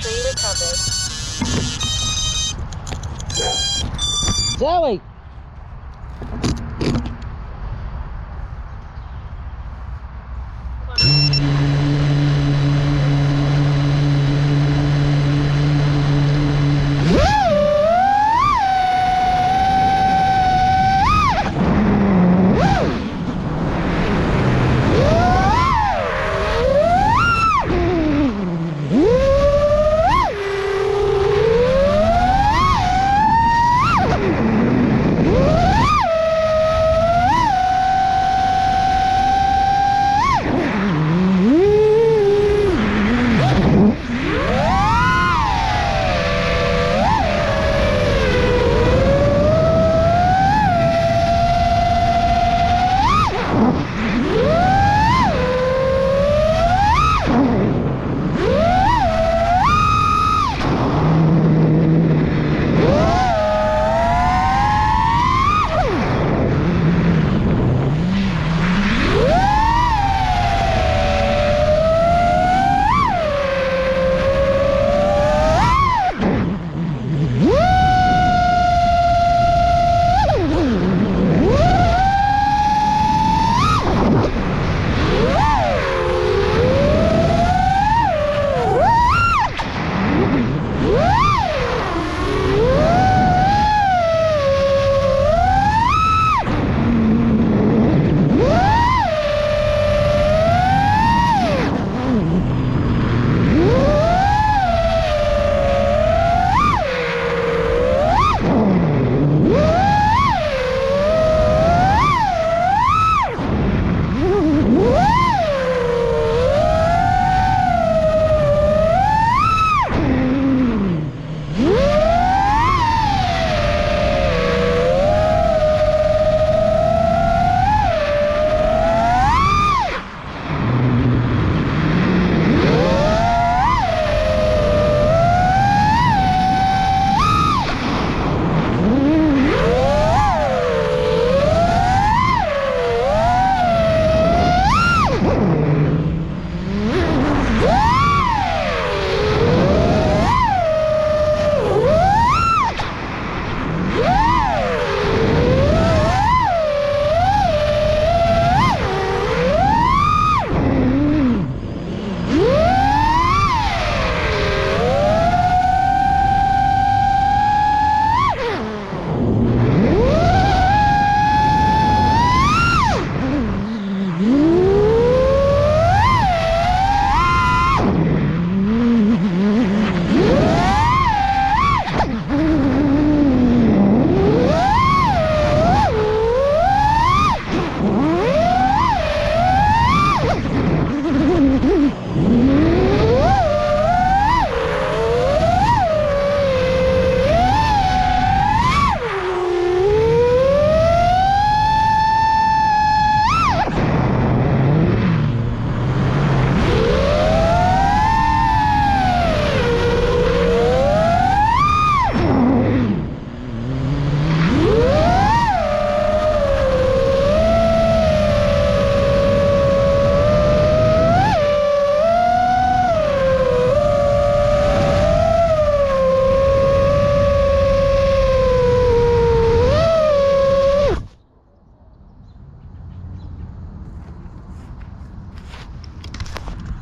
Tree recovered. Zoe!